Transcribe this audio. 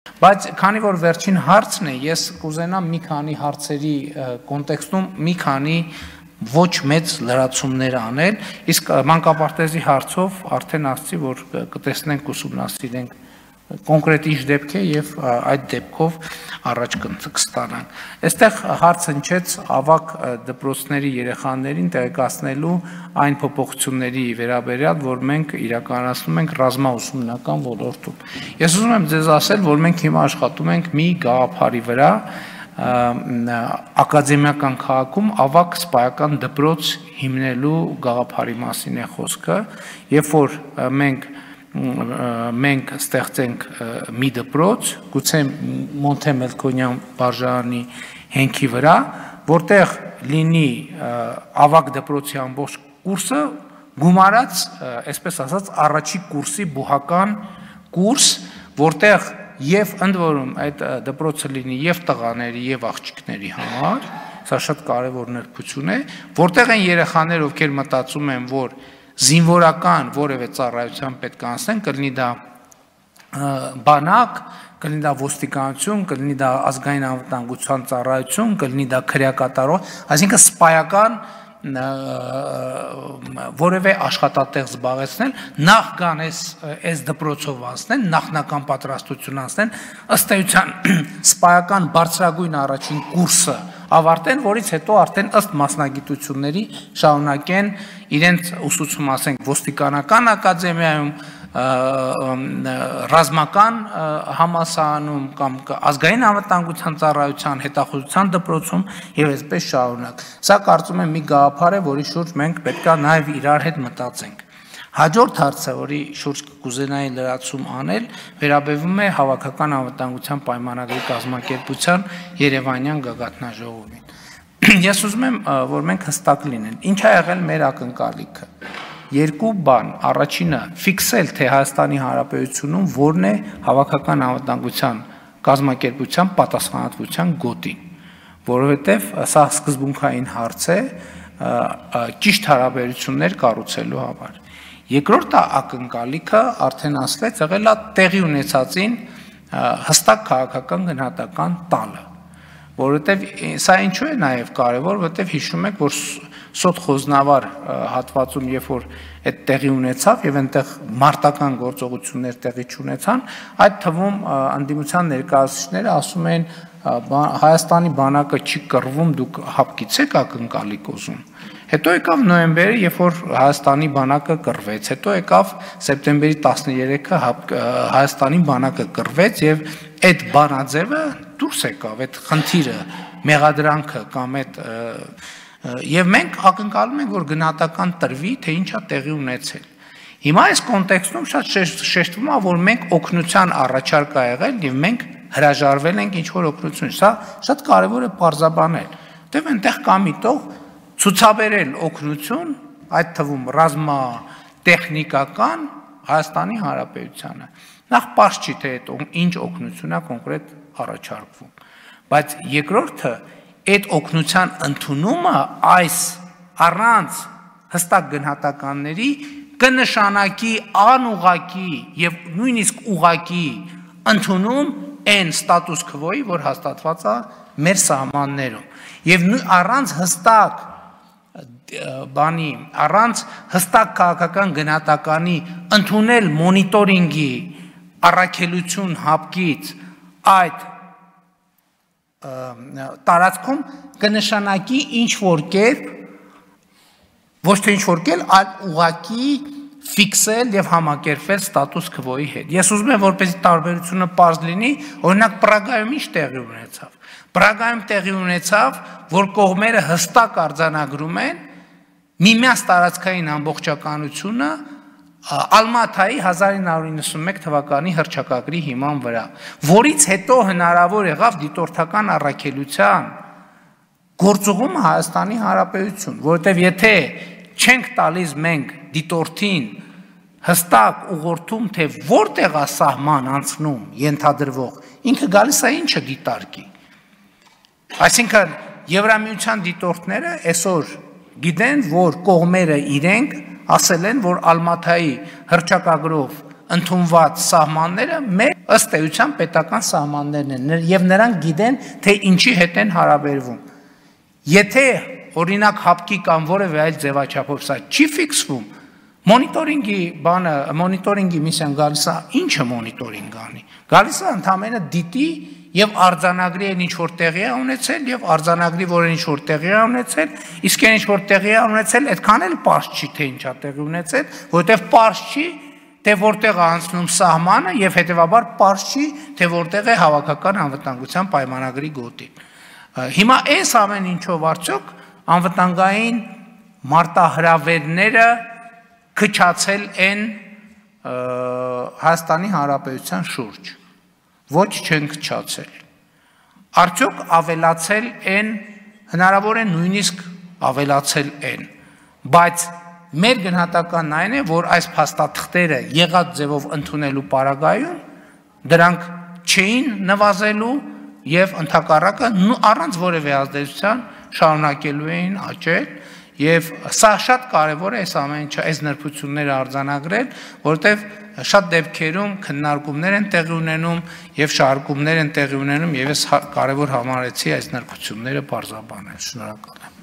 Բայց քանի որ վերջին հարցն է, ես կուզենամ մի քանի հարցերի կոնտեքստում մի քանի ոչ մեծ լրացումներ անել, իսկ մանկապարտեզի հարցով արդեն ասացի, որ կտեսնենք ուսումնասիրենք կոնկրետ ինչ դեպք է եւ այդ դեպքով առաջ կստանանք։ Այստեղ հարց հնչեց ավակ դպրոցների երեխաներին տեղեկացնելու այն փոփոխությունների վերաբերյալ, որ մենք իրականացնում ենք ռազմաուսումնական ոլորտում։ Ես ուզում եմ ձեզ ասել, որ մենք հիմա աշխատում ենք մի գաղափարի վրա, ակադեմիական քաղաքում ավակ սպայական դպրոց հիմնելու գաղափարի մասին է խոսքը, երբ որ մենք մենք ստեղծենք մի դպրոց, գուցե Մոնթե Մելքոնյան բաժանի հենքի վրա, որտեղ լինի ավակ դպրոցի ամբողջ կուրսը գումարած, այսպես ասած, առաջի կուրսի բուհական կուրս, որտեղ եւ ընդ որում այդ դպրոցը լինի եւ տղաների եւ աղջիկների համար, սա շատ կարեւոր ներբություն է, որտեղ են երեխաներ, ովքեր մտածում են, որ զինվորական որևէ ծառայության պետք է անցնեն, կլինի դա բանակ, կլինի դա ոստիկանություն, կլինի դա ազգային անվտանգության ծառայություն, կլինի դա քրեակատարող, այսինքն սպայական որևէ աշխատատեղ զբաղեցնել, նախ կան այս այս դպրոցով անցնեն, նախնական պատրաստություն անցնեն, ըստ էության սպայական բարձրագույն առաջին կուրսը ավարտեն, որից հետո արդեն ըստ մասնագիտությունների շարունակեն իրենց ուսուցում, ասենք, ոստիկանական ակադեմիայում, ռազմական համասարանում կամ ազգային անվտանգության ծառայության հետախուզության դպրոցում եւ այսպես շարունակ։ Սա կարծում եմ մի գաղափար է, որի շուրջ մենք պետքա նաեւ իրար հետ մտածենք։ Հաջորդ հարցը, որի շուրջ կուզենայի լրացում անել, վերաբերվում է հավաքական անվտանգության պայմանագրի կազմակերպության Երևանյան գագաթնաժողովին։ Ես ուզում եմ, որ մենք հստակ լինենք։ Ինչ է եղել մեր ակնկալիքը երկու բան, առաջինը ֆիքսել թե Հայաստանի Հանրապետությունում որն է հավաքական անվտանգության կազմակերպության պատասխանատվության գոտին, որովհետև սա սկզբունքային հարց է ճիշտ հարաբերություններ կառուցելու համար։ Երկրորդ ակնկալիքը արդեն ասվեց, եղել է տեղի ունեցածին հստակ քաղաքական գնահատական տալը որովհետև սա ինչու է նաև կարևոր, որովհետև հիշում եք, որ սոտ խոզնավար հատվածում, երբ որ այդ տեղի ունեցավ եւ այնտեղ մարտական գործողություններ տեղի չունեցան, այդ թվում անդիմության ներկայացուցիչները ասում են Հայաստանի բանակը չի կռվում, դուք հապկիցեք ակնկալիք ուզում։ Հետո եկավ նոյեմբերը, երբ որ Հայաստանի բանակը կռվեց, հետո եկավ սեպտեմբերի 13-ը Հայաստանի բանակը կռվեց եւ այդ բանաձևը դուրս եկավ, այդ խնդիրը, մեղադրանքը կամ այդ եւ մենք ակնկալում ենք, որ գնահատական տրվի, թե ինչա տեղի ունեցել։ Հիմա այս կոնտեքստում շատ շեշտվում է, որ մենք օգնության առաջարկ ա եղել եւ մենք հրաժարվել ենք ինչ որ օգնություն։ Սա շատ կարեւոր է parzabanել։ Դեւ այնտեղ կա միտող ցուցաբերել օգնություն, այդ թվում ռազմա տեխնիկական Հայաստանի Հանրապետությանը։ Նախ պարզ չի թե այդ ինչ օգնությունա կոնկրետ առաջարկվում։ Բայց երկրորդը այդ օգնության ընդունումը այս առանց հստակ գնահատականների կնշանակի անուղակի եւ նույնիսկ ուղակի ընդունում այն ստատուս քվոյի, որ հաստատված է մեր սահմաններում։ Եվ առանց հստակ բանի, առանց հստակ քաղաքական գնահատականի ընդունել մոնիտորինգի առաքելություն հապկից այդ տարածքում կնշանակի ինչ որ կերպ ոչ թե ինչ որ կերպ, այլ ուղակի ֆիքսել եւ համակերպել ստատուս քվոյի հետ։ Ես ուզում եմ որպեսզի տարբերությունը པարզ լինի, օրինակ Պրագայում ինչ տեղի ունեցավ։ Պրագայում տեղի ունեցավ, որ կողմերը հստակ արձանագրում են միմյանց տարածքային ամբողջականությունը Ալմաթայի 1991 թվականի հրճակագրի հիման վրա, որից հետո հնարավոր եղավ դիտորդական առաքելության գործողումը Հայաստանի Հանրապետություն, որովհետև եթե չենք տալիս մենք դիտորդին հստակ ուղղորդում, թե որտեղ է սահման անցնում ենթադրվող, ինքը գալիս է ինչը դիտարկի։ Այսինքն Եվրամիության դիտորդները այսօր գիտեն, որ կողմերը իրենք ասել են, որ Ալմաթայի հրճակագրով ընդունված սահմանները մեր ըստ էության պետական սահմաններն են եւ նրանք գիտեն թե ինչի հետ են հարաբերվում եթե օրինակ հապկի կամ որևէ այլ ձևաչափով սա չի ֆիքսվում Մոնիտորինգի բանը, մոնիտորինգի միսիան գալիս է, ինչը մոնիտորինգ անի։ Գալիս է ընդամենը դիտի եւ արձանագրի այն ինչ որ տեղի է ունեցել եւ արձանագրի որը ինչ որ տեղի է ունեցել, իսկ այն ինչ որ տեղի է ունեցել, այդքան էլ པարզ չի թե ինչա տեղի ունեցել, որովհետեւ པարզ չի թե որտեղ է անցնում սահմանը եւ հետեւաբար པարզ չի թե որտեղ է հավաքական անվտանգության պայմանագրի գոտին։ Հիմա այս ամեն ինչով արդյոք անվտանգային մարտահրավերները քչացել են Հայաստանի Հանրապետության շուրջ. Ոչ չեն քչացել։ Արդյոք ավելացել են հնարավոր է նույնիսկ ավելացել են, բայց մեր գնահատականն այն է, որ այս փաստաթղթերը եղած ձևով ընդունելու պարագայում դրանք չէին նվազելու եւ ընդհակառակը առանց որևէ ազդեցության շարունակելու էին աճել եւ սա շատ կարեւոր է այս ամեն ինչը այս նրբությունները արձանագրել, որովհետեւ շատ դեպքերում քննարկումներ են տեղի ունենում եւ շարժումներ են տեղի ունենում եւ ես կարեւոր համարեցի այս նրբությունները բարձրաբանել։ Շնորհակալ եմ։